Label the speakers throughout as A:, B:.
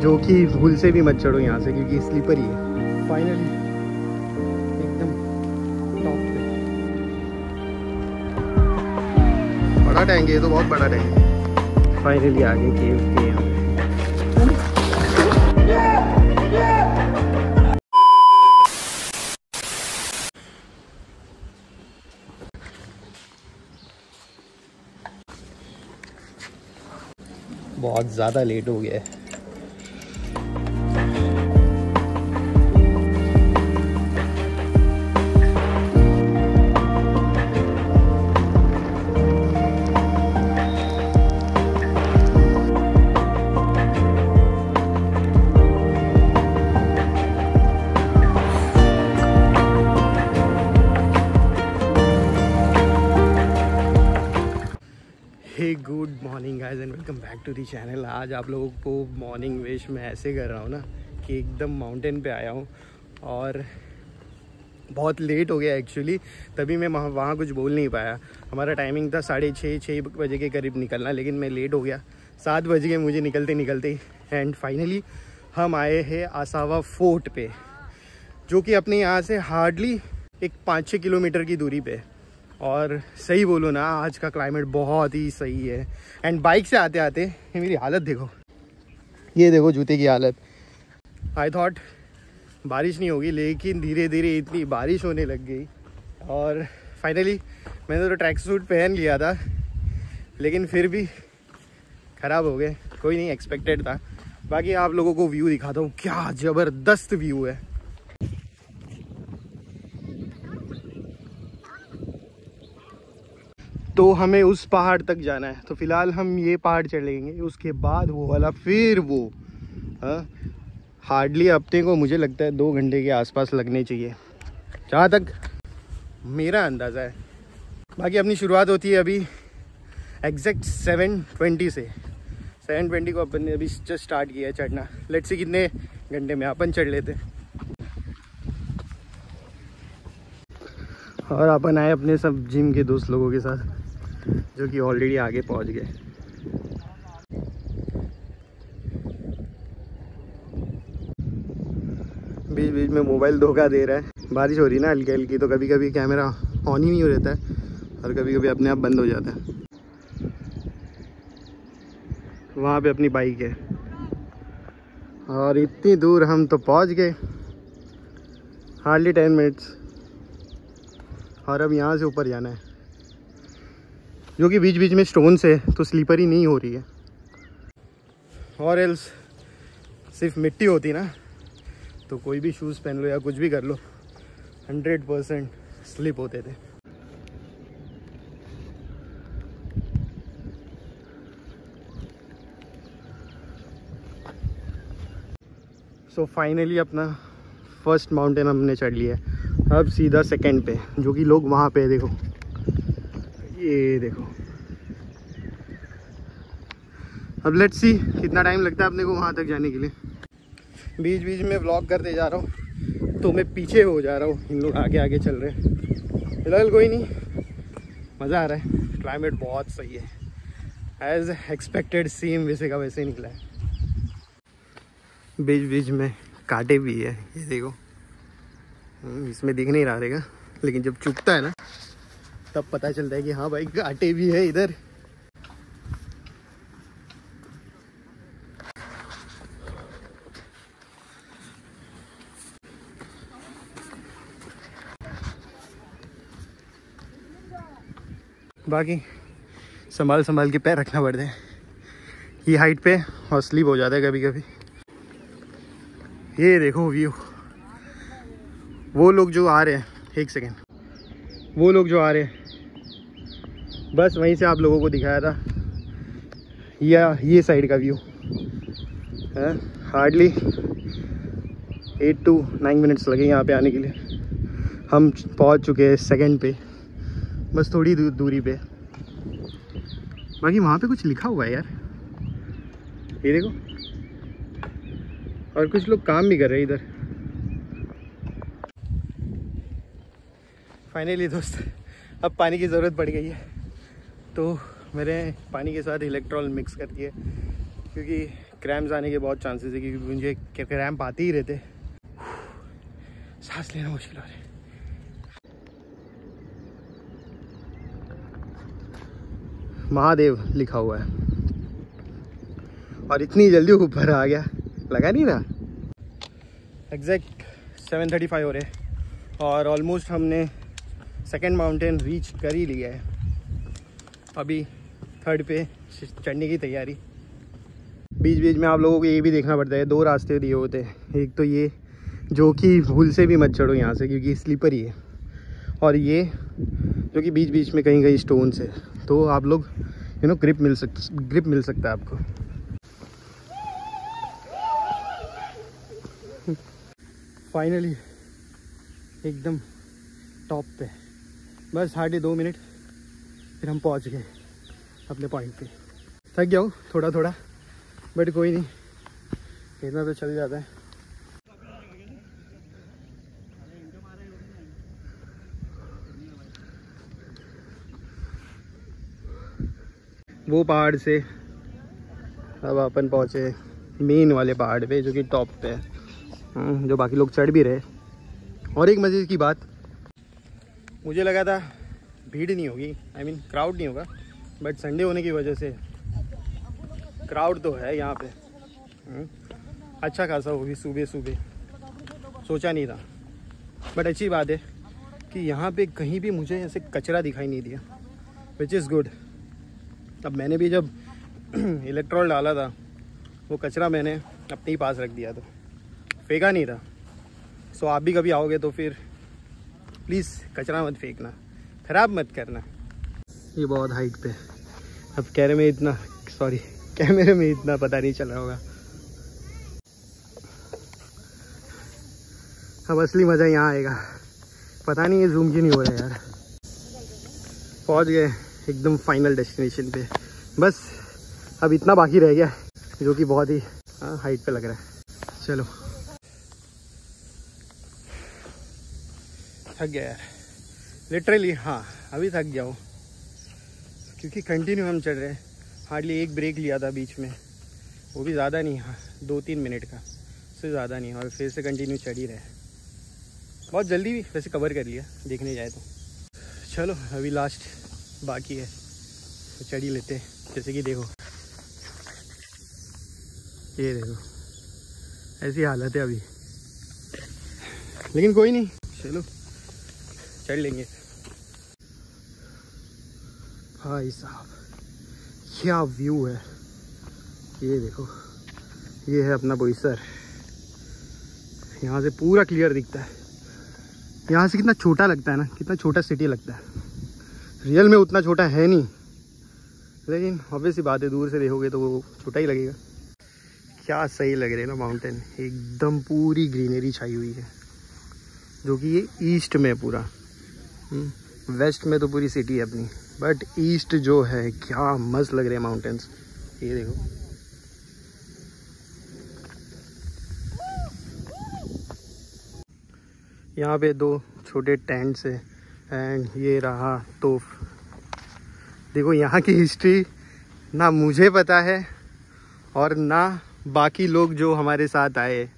A: जो कि भूल से भी मत चढ़ो यहाँ से क्योंकि स्लीपर ही है। फाइनली एकदम टॉप पे। बड़ा टैंक है ये तो बहुत बड़ा टैंक है फाइनली आगे केव के पे बहुत ज़्यादा लेट हो गया हे। Welcome back to the channel. आज आप लोगों को मॉर्निंग विश मैं ऐसे कर रहा हूँ ना कि एकदम माउंटेन पे आया हूँ और बहुत लेट हो गया एक्चुअली तभी मैं वहाँ कुछ बोल नहीं पाया। हमारा टाइमिंग था साढ़े छः छः बजे के करीब निकलना, लेकिन मैं लेट हो गया। सात बज गए मुझे निकलते निकलते। एंड फाइनली हम आए हैं आसावा फोर्ट पे, जो कि अपने यहाँ से हार्डली एक पाँच छः किलोमीटर की दूरी पे। और सही बोलो ना, आज का क्लाइमेट बहुत ही सही है। एंड बाइक से आते आते मेरी हालत देखो। ये देखो जूते की हालत। आई थॉट बारिश नहीं होगी, लेकिन धीरे धीरे इतनी बारिश होने लग गई। और फाइनली मैंने तो ट्रैक सूट पहन लिया था, लेकिन फिर भी ख़राब हो गए। कोई नहीं एक्सपेक्टेड था। बाकी आप लोगों को व्यू दिखाता हूँ, क्या ज़बरदस्त व्यू है। तो हमें उस पहाड़ तक जाना है। तो फ़िलहाल हम ये पहाड़ चढ़ेंगे, उसके बाद वो वाला, फिर वो हार्डली अपने को मुझे लगता है दो घंटे के आसपास लगने चाहिए। जहाँ तक मेरा अंदाज़ा है। बाकी अपनी शुरुआत होती है अभी एग्जैक्ट सेवन ट्वेंटी से। सेवन ट्वेंटी को अपन ने अभी जस्ट स्टार्ट किया है चढ़ना। लेट से कितने घंटे में अपन चढ़ लेते और अपन आए अपने सब जिम के दोस्त लोगों के साथ। जो कि ऑलरेडी आगे पहुँच गए। बीच बीच में मोबाइल धोखा दे रहा है। बारिश हो रही है ना हल्की हल्की तो कभी कभी कैमरा ऑन ही नहीं हो रहता है और कभी कभी अपने आप बंद हो जाता है। वहाँ पे अपनी बाइक है। और इतनी दूर हम तो पहुँच गए। Hardly ten minutes. और अब यहाँ से ऊपर जाना है। जो कि बीच बीच में स्टोन है तो स्लीपर ही नहीं हो रही है। और एल्स सिर्फ़ मिट्टी होती ना तो कोई भी शूज़ पहन लो या कुछ भी कर लो हंड्रेड परसेंट स्लिप होते थे। सो so फाइनली अपना फ़र्स्ट माउंटेन हमने चढ़ लिया अब सीधा सेकंड पे, जो कि लोग वहाँ पे देखो। ये देखो। अब लेट्स सी कितना टाइम लगता है अपने को वहाँ तक जाने के लिए। बीच बीच में व्लॉग करते जा रहा हूँ तो मैं पीछे हो जा रहा हूँ। इन लोग आगे आगे चल रहे हैं। फ़िलहाल कोई नहीं, मज़ा आ रहा है। क्लाइमेट बहुत सही है। एज एक्सपेक्टेड सेम वैसे का वैसे निकला है। बीच बीच में कांटे भी है, ये देखो। इसमें दिख नहीं रहा रहेगा, लेकिन जब चुपता है ना, तब पता चलता है कि हाँ भाई, कांटे भी है इधर। बाकी संभाल संभाल के पैर रखना पड़ता है। ये हाइट पे और स्लीप हो जाता है कभी कभी ये देखो व्यू वो लोग जो आ रहे हैं एक सेकेंड वो लोग जो आ रहे हैं बस वहीं से आप लोगों को दिखाया था। या ये साइड का व्यू है hardly eight to nine minutes लगे यहाँ पे आने के लिए। हम पहुँच चुके हैं सेकेंड पे। बस थोड़ी दू, दूरी पे। बाकी वहाँ पे कुछ लिखा हुआ है यार। ये देखो। और कुछ लोग काम भी कर रहे हैं इधर। फाइनली दोस्त, अब पानी की ज़रूरत पड़ गई है। तो मैंने पानी के साथ इलेक्ट्रॉल मिक्स कर दिए क्योंकि क्रैम्स आने के बहुत चांसेस है, क्योंकि मुझे क्रैम्प आते ही रहते। सांस लेना मुश्किल हो रहा है। महादेव लिखा हुआ है। और इतनी जल्दी ऊपर आ गया। लगा नहीं ना? एग्जैक्ट सेवन थर्टी फाइव हो रहे। और ऑलमोस्ट हमने सेकेंड माउंटेन रीच कर ही लिया है। अभी थर्ड पे चढ़ने की तैयारी। बीच बीच में आप लोगों को ये भी देखना पड़ता है, दो रास्ते दिए होते हैं। एक तो ये, जो कि भूल से भी मत चढ़ो यहाँ से, क्योंकि स्लीपर ही। है और ये, जो कि बीच बीच में कहीं कहीं स्टोन्स है। तो आप लोग यू नो ग्रिप मिल सक ग्रिप मिल सकता है आपको। फाइनली एकदम टॉप पे। बस साढ़े दो मिनट, फिर हम पहुँच गए अपने पॉइंट पे। थक गया हूँ थोड़ा थोड़ा बट कोई नहीं। इतना तो चल जाता है। वो पहाड़ से अब अपन पहुँचे मेन वाले पहाड़ पे जो कि टॉप पे है। हाँ, जो बाकी लोग चढ़ भी रहे और एक मज़े की बात मुझे लगा था भीड़ नहीं होगी। आई मीन क्राउड नहीं होगा बट संडे होने की वजह से क्राउड तो है यहाँ पे। हाँ, अच्छा खासा होगी सुबह सुबह। सोचा नहीं था। बट अच्छी बात है कि यहाँ पे कहीं भी मुझे ऐसे कचरा दिखाई नहीं दिया विच इज़ गुड अब मैंने भी जब इलेक्ट्रॉल डाला था, वो कचरा मैंने अपने ही पास रख दिया था। फेंका नहीं था। सो आप भी कभी आओगे तो फिर प्लीज़ कचरा मत फेंकना, ख़राब मत करना। ये बहुत हाइट पे। अब कैमरे में इतना सॉरी कैमरे में इतना पता नहीं चल रहा होगा। अब असली मज़ा यहाँ आएगा। पता नहीं ये जूम क्यों नहीं हो रहा यार। पहुँच गए। एकदम फाइनल डेस्टिनेशन पे। बस, अब इतना बाकी रह गया, जो कि बहुत ही हाइट पे लग रहा है। चलो। थक गया यार। लिटरली हाँ अभी थक गया हूँ। क्योंकि कंटिन्यू हम चढ़ रहे हैं। हार्डली एक ब्रेक लिया था बीच में। वो भी ज़्यादा नहीं हाँ दो तीन मिनट का। उससे ज़्यादा नहीं, और फिर से कंटिन्यू चढ़ ही रहे बहुत जल्दी भी वैसे कवर कर लिया, देखने जाए तो। चलो, अभी लास्ट बाकी है। तो चढ़ी लेते हैं। जैसे कि देखो। ये देखो। ऐसी हालत है अभी। लेकिन कोई नहीं। चलो। चढ़ लेंगे। भाई साहब। क्या व्यू है। ये देखो। ये है अपना बोईसर। यहाँ से पूरा क्लियर दिखता है। यहाँ से कितना छोटा लगता है ना। कितना छोटा सिटी लगता है। रियल में उतना छोटा है नहीं। लेकिन ऑब्वियसली बात है दूर से देखोगे तो वो छोटा ही लगेगा। क्या सही लग रहा है ना माउंटेन एकदम पूरी ग्रीनरी छाई हुई है। जो कि ये ईस्ट में पूरा। वेस्ट हम्म, में तो पूरी सिटी है अपनी। बट ईस्ट जो है क्या मस्त लग रहे हैं माउंटेन्स ये देखो। यहाँ पे दो छोटे टेंट्स है। एंड ये रहा तोफ। देखो, यहाँ की हिस्ट्री ना मुझे पता है और ना बाकी लोग जो हमारे साथ आए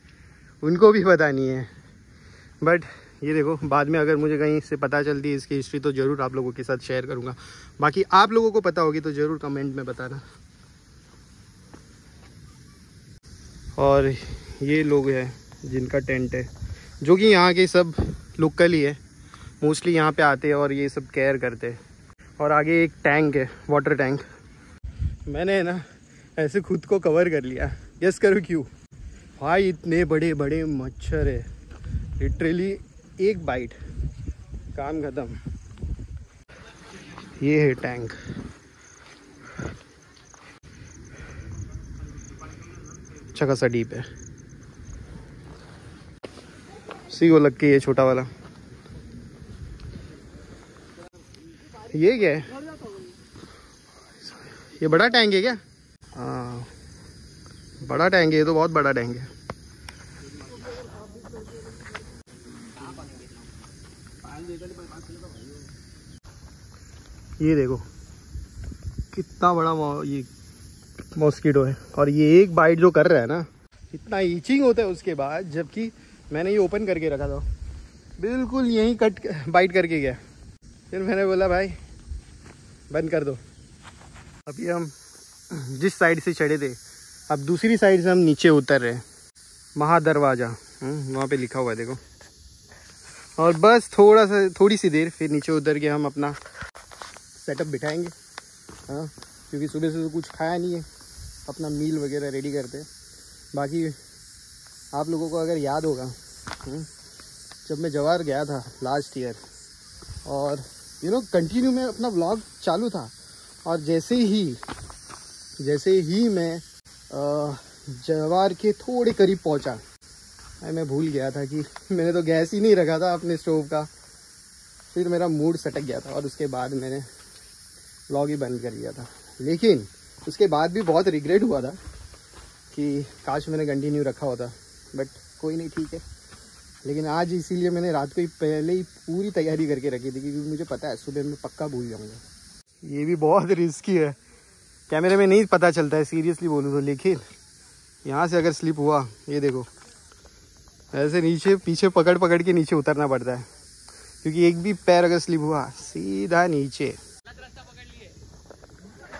A: उनको भी पता नहीं है। बट ये देखो, बाद में अगर मुझे कहीं से पता चलती है इसकी हिस्ट्री तो ज़रूर आप लोगों के साथ शेयर करूँगा। बाकी आप लोगों को पता होगी तो ज़रूर कमेंट में बताना। और ये लोग हैं, जिनका टेंट है, जो कि यहाँ के सब लोकल ही है। मोस्टली यहाँ पे आते हैं और ये सब केयर करते हैं। और आगे एक टैंक है वाटर टैंक मैंने ना ऐसे खुद को कवर कर लिया। यस करो क्यों? भाई, इतने बड़े बड़े मच्छर है। लिटरली एक बाइट काम ख़त्म. ये है टैंक अच्छा खासा डीप है। सी वो लग के ये छोटा वाला। ये क्या है? ये बड़ा टैंक है क्या? हाँ। बड़ा टैंक है ये तो बहुत बड़ा टैंक है। ये देखो कितना बड़ा ये मॉस्किटो है। और ये एक बाइट जो कर रहा है ना इतना ईचिंग होता है उसके बाद जबकि मैंने ये ओपन करके रखा था। बिल्कुल यहीं कट बाइट करके गया। फिर मैंने बोला भाई बंद कर दो। अभी हम जिस साइड से चढ़े थे अब दूसरी साइड से हम नीचे उतर रहे हैं। महादरवाजा। हम्म, वहाँ पे लिखा हुआ है देखो। और बस थोड़ा सा थोड़ी सी देर फिर नीचे उतर के हम अपना सेटअप बिठाएँगे। हाँ क्योंकि सुबह से तो कुछ खाया नहीं है। अपना मील वगैरह रेडी करते हैं। बाकी आप लोगों को अगर याद होगा हम्म, जब मैं जवार गया था लास्ट ईयर और यू नो कंटिन्यू में अपना व्लॉग चालू था। और जैसे ही जैसे ही मैं जवार के थोड़े करीब पहुँचा, मैं भूल गया था कि मैंने तो गैस ही नहीं रखा था अपने स्टोव का। फिर मेरा मूड सटक गया था और उसके बाद मैंने व्लॉग ही बंद कर दिया था। लेकिन उसके बाद भी बहुत रिग्रेट हुआ था कि काश मैंने कंटिन्यू रखा होता। बट कोई नहीं, ठीक है। लेकिन आज इसीलिए मैंने रात को ही पहले ही पूरी तैयारी करके रखी थी क्योंकि मुझे पता है सुबह मैं पक्का भूल जाऊँगा। ये भी बहुत रिस्की है। कैमरे में नहीं पता चलता है सीरियसली बोलूँ तो लेकिन यहाँ से अगर स्लिप हुआ, ये देखो। ऐसे नीचे, पीछे पकड़ पकड़ के नीचे उतरना पड़ता है। क्योंकि एक भी पैर अगर स्लिप हुआ, सीधा नीचे।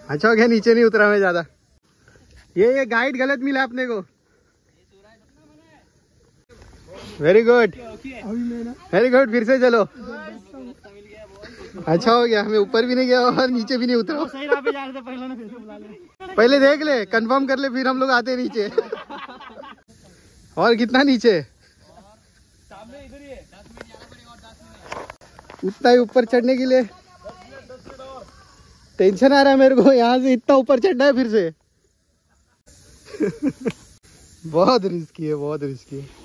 A: अच्छा हो गया, नीचे नहीं उतरा मैं ज़्यादा। ये ये गाइड गलत मिला अपने को। वेरी गुड वेरी गुड फिर से चलो. अच्छा हो गया. हमें ऊपर भी नहीं गया और नीचे भी नहीं उतरा. पहले देख ले. कंफर्म कर ले फिर हम लोग आते नीचे. और कितना नीचे? उतना ही ऊपर चढ़ने के लिए. टेंशन आ रहा है मेरे को. यहाँ से इतना ऊपर चढ़ना है फिर से. बहुत रिस्की है बहुत रिस्की है.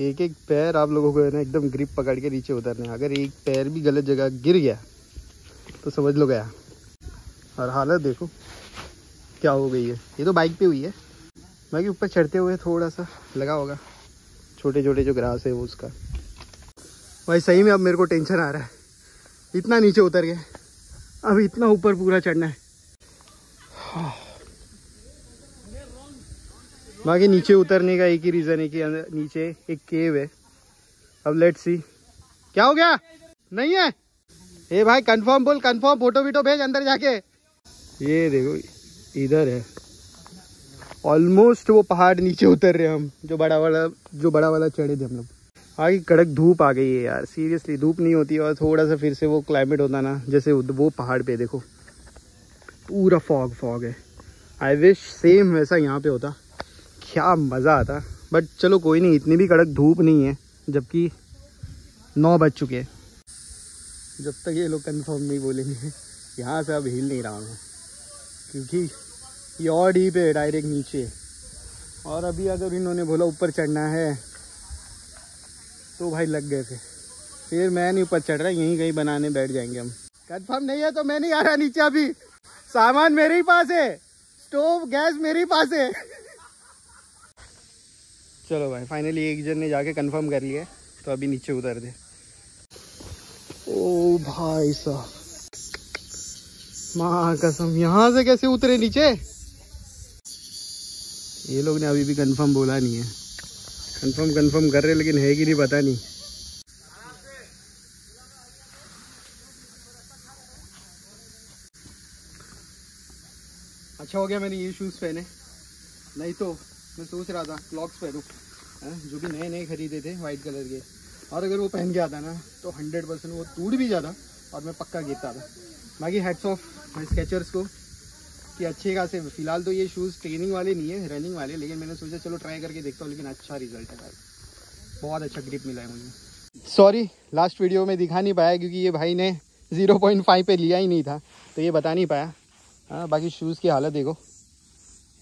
A: एक एक पैर आप लोगों को है ना एकदम ग्रिप पकड़ के नीचे उतरने अगर एक पैर भी गलत जगह गिर गया तो समझ लो गया। और हालत देखो, क्या हो गई है। ये तो बाइक पे हुई है। बाकी ऊपर चढ़ते हुए थोड़ा सा लगा होगा। छोटे छोटे जो ग्रास है वो उसका। भाई सही में अब मेरे को टेंशन आ रहा है। इतना नीचे उतर गए अब इतना ऊपर पूरा चढ़ना है। बाकी नीचे उतरने का एक ही रीज़न है कि नीचे एक केव है। अब लेट सी क्या हो गया? नहीं है? ए भाई कंफर्म बोल कंफर्म फ़ोटो वीटो भेज अंदर जाके। ये देखो, इधर है। ऑलमोस्ट वो पहाड़ नीचे उतर रहे हम, जो बड़ा वाला जो बड़ा वाला चढ़े थे हम लोग। आगे कड़क धूप आ गई है यार सीरियसली धूप नहीं होती और थोड़ा सा फिर से वो क्लाइमेट होता ना, जैसे वो पहाड़ पे देखो। पूरा फॉग फॉग है। आई विश सेम वैसा यहाँ पे होता। क्या मज़ा आता बट चलो कोई नहीं, इतनी भी कड़क धूप नहीं है, जबकि नौ बज चुके हैं। जब तक ये लोग कंफर्म नहीं बोलेंगे, यहाँ से अब हिल नहीं रहा हूँ क्योंकि ये और डीप है डायरेक्ट नीचे। और अभी अगर इन्होंने बोला ऊपर चढ़ना है तो भाई लग गए थे। फिर मैं नहीं ऊपर चढ़ रहा, यहीं कहीं बनाने बैठ जाएँगे हम। कंफर्म नहीं है तो मैं नहीं आ रहा नीचे अभी। सामान मेरे ही पास है। स्टोव गैस मेरे ही पास है। चलो भाई फाइनली एक जन ने जाके कंफर्म कर लिया तो अभी नीचे उतर दे। ओ भाई साहब। माँ कसम, यहाँ से कैसे उतरे नीचे? ये लोग ने अभी भी कंफर्म बोला नहीं है। कंफर्म कंफर्म कर रहे लेकिन है कि नहीं पता नहीं। अच्छा हो गया मैंने ये शूज़ पहने। नहीं तो मैं सोच रहा था क्लॉक्स पहनूँ जो कि नए नए खरीदे थे वाइट कलर के। और अगर वो पहन के आता ना तो हंड्रेड परसेंट वो टूट भी जाता और मैं पक्का गिरता था। बाकी हेड्स ऑफ़ स्केचर्स को, कि अच्छे खासे, फ़िलहाल तो ये शूज़ ट्रेनिंग वाले नहीं है रनिंग वाले, लेकिन मैंने सोचा चलो ट्राई करके देखता हूँ, लेकिन अच्छा रिज़ल्ट है भाई। बहुत अच्छा ग्रिप मिला है मुझे। सॉरी लास्ट वीडियो में दिखा नहीं पाया, क्योंकि ये भाई ने 0.5 पे लिया ही नहीं था तो ये बता नहीं पाया। हाँ बाकी शूज़ की हालत देखो।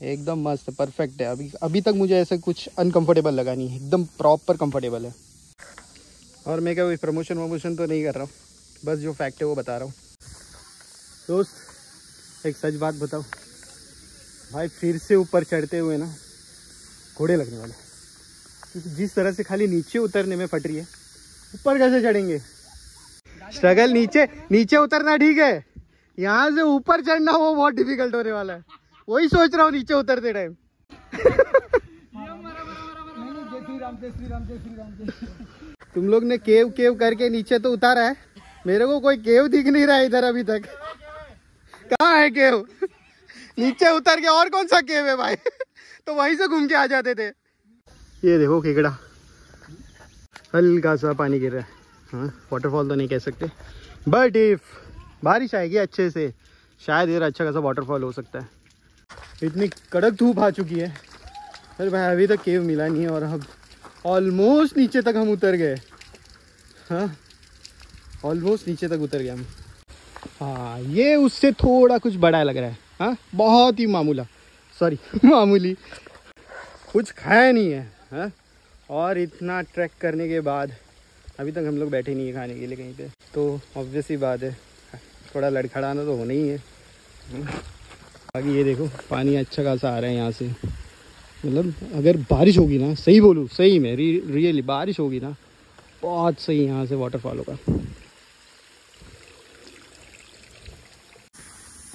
A: एकदम मस्त परफेक्ट है। अभी अभी तक मुझे ऐसा कुछ अनकम्फर्टेबल लगा नहीं एकदम प्रॉपर कम्फर्टेबल है। और मैं क्या प्रमोशन वमोशन तो नहीं कर रहा हूँ। बस जो फैक्ट है वो बता रहा हूँ। दोस्त, एक सच बात बताओ। भाई, फिर से ऊपर चढ़ते हुए ना, घोड़े लगने वाले क्योंकि जिस तरह से खाली नीचे उतरने में फट रही है, ऊपर कैसे चढ़ेंगे? स्ट्रगल नीचे नीचे उतरना ठीक है। यहाँ से ऊपर चढ़ना वो बहुत डिफ़िकल्ट होने वाला है। वही सोच रहा हूँ, नीचे उतरते टाइम तुम लोग ने केव केव करके नीचे तो उतारा है। मेरे को कोई केव दिख नहीं रहा है इधर अभी तक। कहाँ है केव? नीचे उतर के और कौन सा केव है भाई? तो वहीं से घूम के आ जाते थे। ये देखो केकड़ा हल्का सा पानी गिर रहा है। हाँ वाटरफॉल तो नहीं कह सकते। बट इफ़ बारिश आएगी अच्छे से, शायद इधर अच्छा खासा वाटरफॉल हो सकता है। इतनी कड़क धूप आ चुकी है। अरे भाई, अभी तक केव मिला नहीं है और अब ऑलमोस्ट नीचे तक हम उतर गए। हाँ ऑलमोस्ट नीचे तक उतर गए हम। हाँ ये उससे थोड़ा कुछ बड़ा लग रहा है। हाँ बहुत ही मामूला। सॉरी मामूली। कुछ खाया नहीं है। हाँ और इतना ट्रैक करने के बाद अभी तक हम लोग बैठे नहीं है खाने के लिए कहीं पे। तो ऑब्वियस ही बात है, थोड़ा लड़खड़ाना तो होना ही है। बाकी ये देखो पानी अच्छा खासा आ रहा है यहाँ से। मतलब अगर बारिश होगी ना सही बोलूँ सही में रि, रियली बारिश होगी ना बहुत सही यहाँ से वाटरफॉल होगा।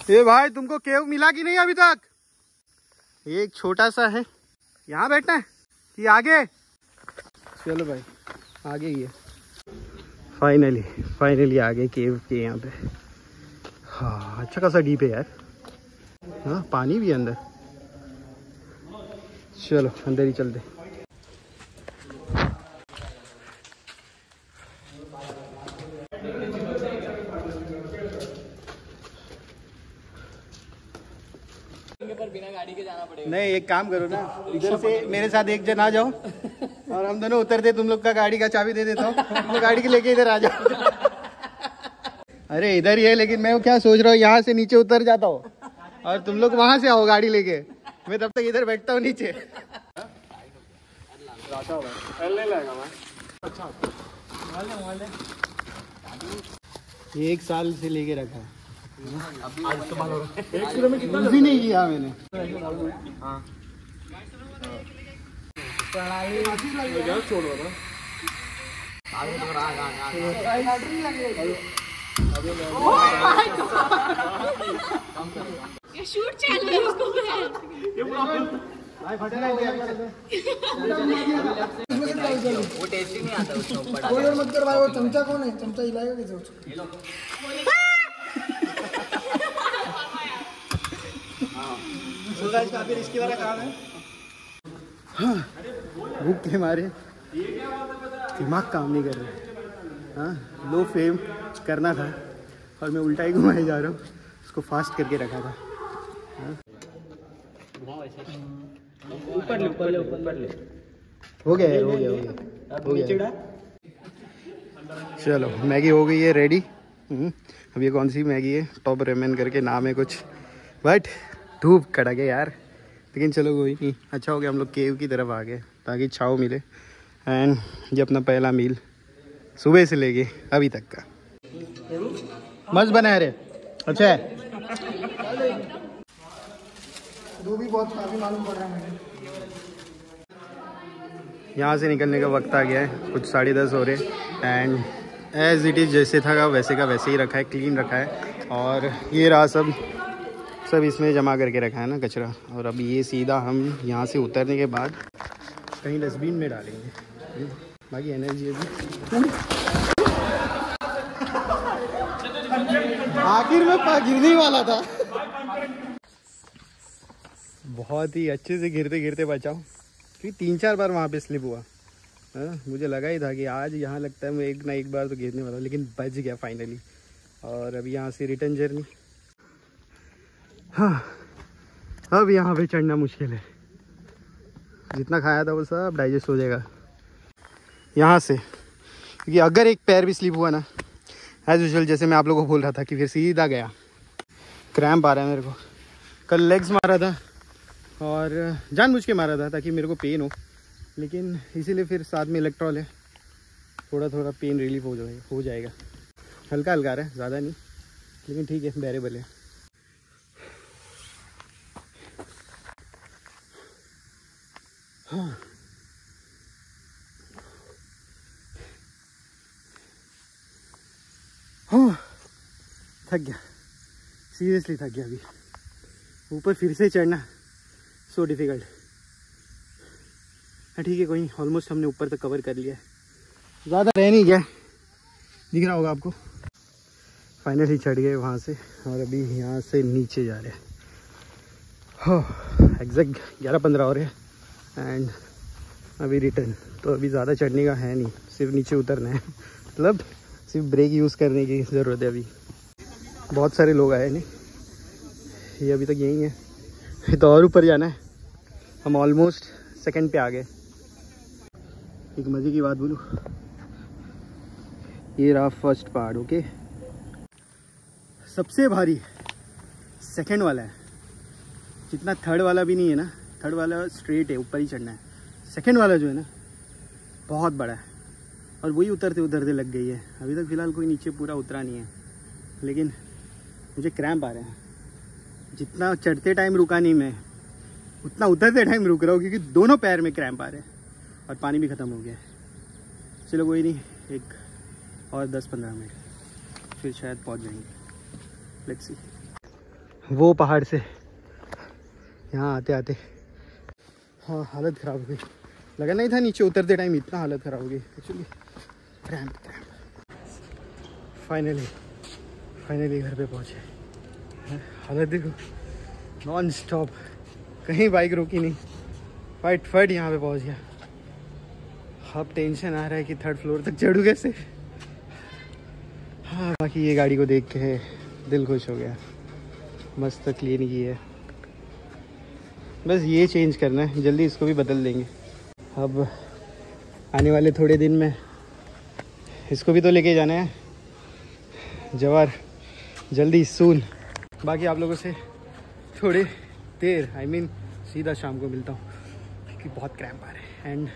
A: ये भाई तुमको केव मिला कि नहीं अभी तक? ये एक छोटा सा है। यहाँ बैठना है कि आगे? चलो भाई आगे ही है। फाइनली फाइनली आगे केव के यहाँ पे। हाँ अच्छा खासा डीप है यार। हाँ पानी भी अंदर। चलो, अंदर ही चलते। नहीं, एक काम करो ना, इधर से मेरे साथ एक जन आ जाओ, और हम दोनों उतरते तुम लोग का गाड़ी का चाबी दे देता हूँ तो गाड़ी के लेके इधर आ जाओ। अरे, इधर ही है, लेकिन मैं क्या सोच रहा हूँ, यहाँ से नीचे उतर जाता हूँ। और तुम लोग वहाँ से आओ गाड़ी लेके। मैं तब तक इधर बैठता हूँ नीचे। एक साल से लेके रखा है। ही नहीं किया मैंने।
B: ये शूट चल है। उसको मैं
C: मत कर भाई वो चमचा कौन है? चमचा हिलाएगा कैसे उसको
A: काफ़ी रिस्की वाला काम है? भूख के मारे दिमाग काम नहीं कर रहा हाँ। लो फेम, करना था, और मैं उल्टा ही घुमाए जा रहा हूँ। उसको फास्ट करके रखा था। हो गया यार, हो गया हो गया हो गया। चलो मैगी हो गई है रेडी अब ये कौन सी मैगी है? टॉप रेमन करके नाम है कुछ। बट धूप कड़क है यार। लेकिन चलो कोई नहीं अच्छा हो गया हम लोग केव की तरफ़ आ गए ताकि छाव मिले। एंड ये अपना पहला मील सुबह से लेके अभी तक का। मस्त बना रे अच्छा है?
C: भी बहुत काफ़ी मालूम पड़ रहा है मुझे।
A: यहाँ से निकलने का वक्त आ गया है कुछ साढ़े दस हो रहे एंड एज इट इज़ जैसे था वैसे का वैसे ही रखा है क्लीन रखा है। और ये रहा सब सब इसमें जमा करके रखा है ना कचरा। और अब ये सीधा हम यहाँ से उतरने के बाद कहीं डस्टबिन में डालेंगे। बाकी एनर्जी अभी आखिर में गिरने वाला था। बहुत ही अच्छे से गिरते गिरते बचाओ क्योंकि तीन चार बार वहाँ पे स्लिप हुआ। हाँ मुझे लगा ही था कि आज यहाँ लगता है मैं एक ना एक बार तो गिरने वाला हूँ, लेकिन बच गया फाइनली और अभी यहाँ से रिटर्न जर्नी हाँ अब यहाँ पे चढ़ना मुश्किल है। जितना खाया था वो सब डाइजेस्ट हो जाएगा। यहाँ से, क्योंकि अगर एक पैर भी स्लिप हुआ ना एज यूजल जैसे मैं आप लोगों को बोल रहा था कि फिर सीधा गया। क्रैम्प आ रहा है मेरे को। कल लेग्स मारा था। और जानबूझ के मारा था ताकि मेरे को पेन हो। लेकिन इसीलिए फिर साथ में इलेक्ट्रॉल है। थोड़ा थोड़ा पेन रिलीफ हो जाएगा हो जाएगा। हल्का हल्का आ रहा है, ज़्यादा नहीं। लेकिन ठीक है बैरेबल है। हाँ। हाँ। थक गया। सीरियसली थक गया अभी। ऊपर फिर से चढ़ना। सो डिफ़िकल्ट हाँ ठीक है, कोई ऑलमोस्ट हमने ऊपर तक कवर कर लिया है. ज़्यादा रह नहीं गया. दिख रहा होगा आपको. फाइनली चढ़ गए वहाँ से और अभी यहाँ से नीचे जा रहे हैं. हो एग्जैक्ट ग्यारह पंद्रह हो रहे हैं. एंड अभी रिटर्न तो अभी ज़्यादा चढ़ने का है नहीं. सिर्फ़ नीचे उतरना है. मतलब सिर्फ़ ब्रेक यूज़ करने की ज़रूरत है अभी. बहुत सारे लोग आए नहीं ये अभी तक यहीं है. तो और ऊपर जाना है हम ऑलमोस्ट सेकंड पे आ गए एक मज़े की बात बोलूँ ये रहा फ़र्स्ट पहाड़ ओके सबसे भारी सेकंड वाला है जितना थर्ड वाला भी नहीं है ना थर्ड वाला स्ट्रेट है ऊपर ही चढ़ना है सेकंड वाला जो है ना बहुत बड़ा है और वही उतरते उतरते लग गई है अभी तक फ़िलहाल कोई नीचे पूरा उतरा नहीं है लेकिन मुझे क्रैम्प आ रहे हैं जितना चढ़ते टाइम रुका नहीं मैं, उतना उतरते टाइम रुक रहा हूँ क्योंकि दोनों पैर में क्रैम्प आ रहे हैं और पानी भी ख़त्म हो गया है। चलो कोई नहीं, एक और दस पंद्रह मिनट, फिर शायद पहुँच जाएँगे। लेट्स वो पहाड़ से यहाँ आते आते हाँ हालत ख़राब हो गई। लगा नहीं था नीचे उतरते टाइम इतना हालत ख़राब हो गई। Actually cramp cramp finally finally घर पे पहुँचे। हालत देखो। नॉन स्टॉप कहीं बाइक रोकी नहीं। फट फट यहाँ पे पहुँच गया। अब टेंशन आ रहा है कि थर्ड फ्लोर तक चढ़ू कैसे? हाँ बाकी ये गाड़ी को देख के दिल खुश हो गया। मस्त क्लीन की है। बस ये चेंज करना है। जल्दी इसको भी बदल देंगे। अब आने वाले थोड़े दिन में इसको भी तो लेके जाना है। जवार, जल्दी सून बाकी आप लोगों से थोड़े देर आई I मीन mean, सीधा शाम को मिलता हूँ क्योंकि बहुत क्रैम्प आ रहे हैं एंड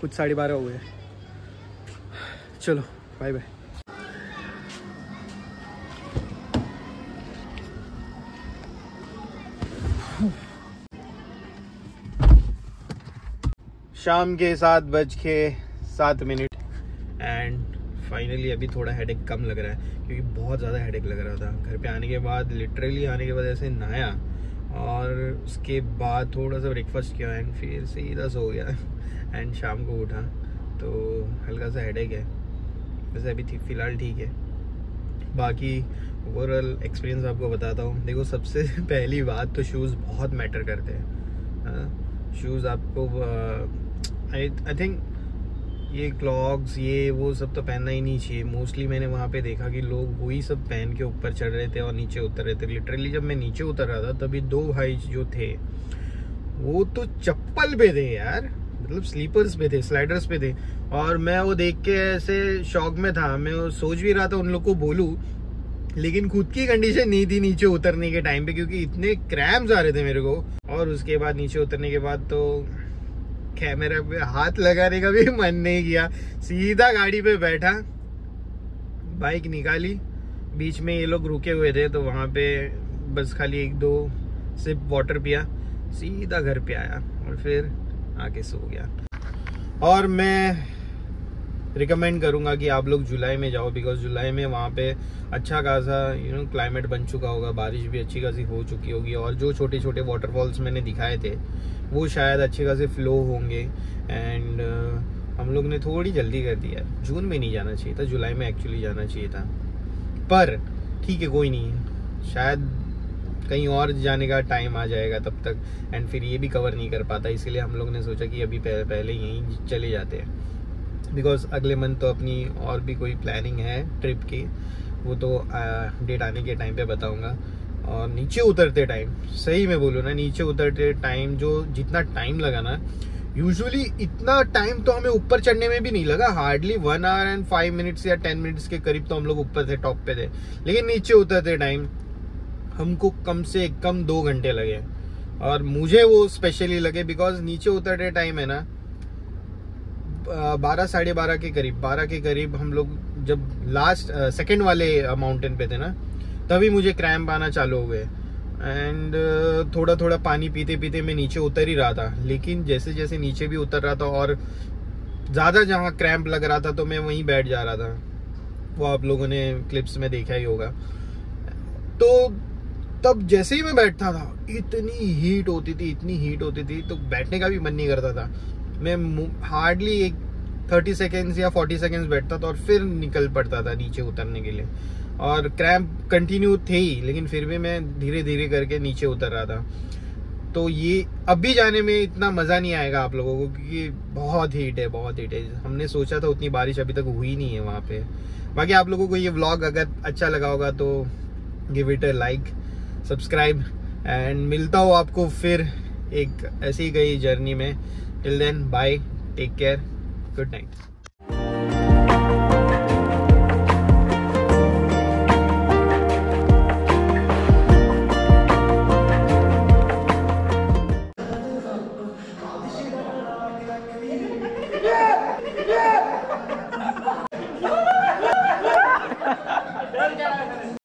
A: कुछ साढ़े बारह हो गए चलो बाय बाय शाम के सात बज के सात मिनट। फाइनली अभी थोड़ा हेडेक कम लग रहा है क्योंकि बहुत ज़्यादा हेडेक लग रहा था। घर पे आने के बाद लिटरली आने के बाद ऐसे नहाया और उसके बाद थोड़ा सा ब्रेकफास्ट किया एंड फिर सीधा सो गया एंड शाम को उठा। तो हल्का सा हेडेक है। वैसे अभी थी फ़िलहाल ठीक है। बाकी ओवरऑल एक्सपीरियंस आपको बताता हूँ। देखो सबसे पहली बात तो शूज़ बहुत मैटर करते हैं। शूज़ हाँ, आपको आई आई थिंक ये क्लॉग्स ये, वो सब तो पहनना ही नहीं चाहिए। मोस्टली मैंने वहाँ पे देखा कि लोग वही सब पहन के ऊपर चढ़ रहे थे और नीचे उतर रहे थे। लिटरली जब मैं नीचे उतर रहा था, तभी दो भाई जो थे, वो तो चप्पल पे थे यार। मतलब स्लीपर्स पे थे स्लाइडर्स पे थे। और मैं वो देख के ऐसे शौक में था। मैं सोच भी रहा था उन लोग को बोलूँ, लेकिन खुद की कंडीशन नहीं थी नीचे उतरने के टाइम पे, क्योंकि इतने क्रैम्स आ रहे थे मेरे को। और उसके बाद नीचे उतरने के बाद तो कैमरा पे हाथ लगाने का भी मन नहीं किया। सीधा गाड़ी पे बैठा, बाइक निकाली। बीच में ये लोग रुके हुए थे तो वहाँ पे बस खाली एक दो सिप वाटर पिया, सीधा घर पे आया और फिर आके सो गया। और मैं रिकमेंड करूँगा कि आप लोग जुलाई में जाओ बिकॉज़ जुलाई में वहाँ पे अच्छा खासा यू नो क्लाइमेट बन चुका होगा, बारिश भी अच्छी खासी हो चुकी होगी, और जो छोटे छोटे वाटरफॉल्स मैंने दिखाए थे वो शायद अच्छे खासे फ्लो होंगे एंड uh, हम लोग ने थोड़ी जल्दी कर दिया जून में नहीं जाना चाहिए था जुलाई में एक्चुअली जाना चाहिए था। पर ठीक है कोई नहीं शायद कहीं और जाने का टाइम आ जाएगा तब तक एंड फिर ये भी कवर नहीं कर पाता। इसीलिए हम लोग ने सोचा कि अभी पहले पहले यहीं चले जाते हैं। बिकॉज़ अगले मंथ तो अपनी और भी कोई प्लानिंग है ट्रिप की वो तो डेट आने के टाइम पे बताऊँगा। और नीचे उतरते टाइम सही में बोलूँ ना, नीचे उतरते टाइम जो जितना टाइम लगा ना यूजुअली इतना टाइम तो हमें ऊपर चढ़ने में भी नहीं लगा। Hardly one hour and five minutes या टेन मिनट्स के करीब तो हम लोग ऊपर थे टॉप पे थे। लेकिन नीचे उतरते टाइम हमको कम से कम दो घंटे लगे। और मुझे वो स्पेशली लगे बिकॉज़ नीचे उतरते टाइम है ना बारह, साढ़े बारह के करीब, बारह के करीब हम लोग जब लास्ट सेकेंड वाले माउंटेन पे थे ना तभी मुझे क्रैम्प आना चालू हो गए। एंड uh, थोड़ा थोड़ा पानी पीते पीते मैं नीचे उतर ही रहा था। लेकिन जैसे जैसे नीचे भी उतर रहा था और ज़्यादा जहाँ क्रैम्प लग रहा था तो मैं वहीं बैठ जा रहा था। वो आप लोगों ने क्लिप्स में देखा ही होगा। तो तब जैसे ही मैं बैठता था इतनी हीट होती थी इतनी हीट होती थी तो बैठने का भी मन नहीं करता था। मैं हार्डली एक थर्टी सेकेंड्स या फोर्टी सेकेंड्स बैठता था और फिर निकल पड़ता था नीचे उतरने के लिए। और क्रैम्प कंटिन्यू थे ही, लेकिन फिर भी मैं धीरे धीरे करके नीचे उतर रहा था। तो ये अभी जाने में इतना मज़ा नहीं आएगा आप लोगों को, क्योंकि बहुत हीट है, बहुत हीट है। हमने सोचा था उतनी बारिश अभी तक हुई नहीं है वहाँ पे। बाकी आप लोगों को ये व्लॉग अगर अच्छा लगा होगा तो give it a like subscribe and मिलता हूँ आपको फिर एक ऐसी गई जर्नी में। Till then bye take care good night